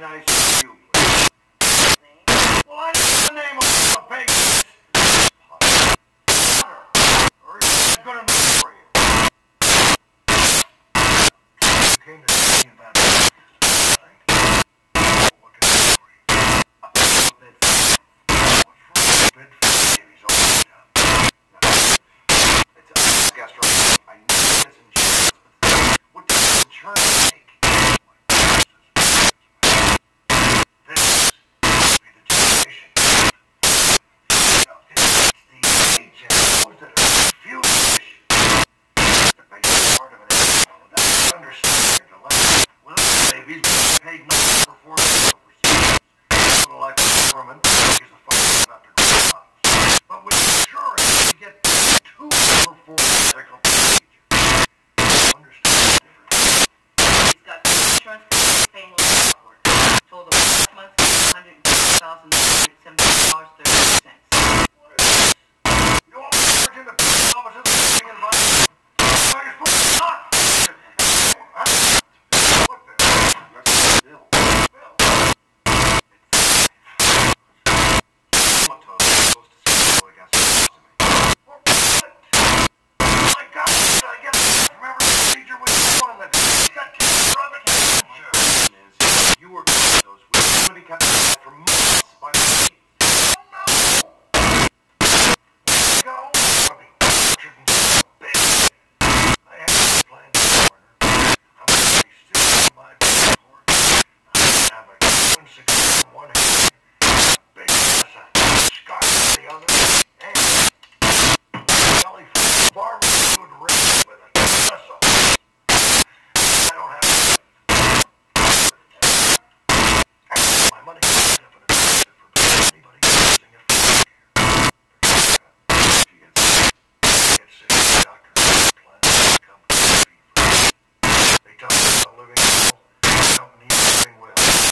fucking ICU. Well, I know the name of the patient. Or is that gonna for you? you Pegman performance. you were doing those weeks. Somebody got for months.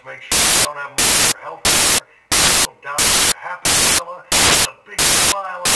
make sure you don't have money for health care, you don't die, you're happy fella, with a big smile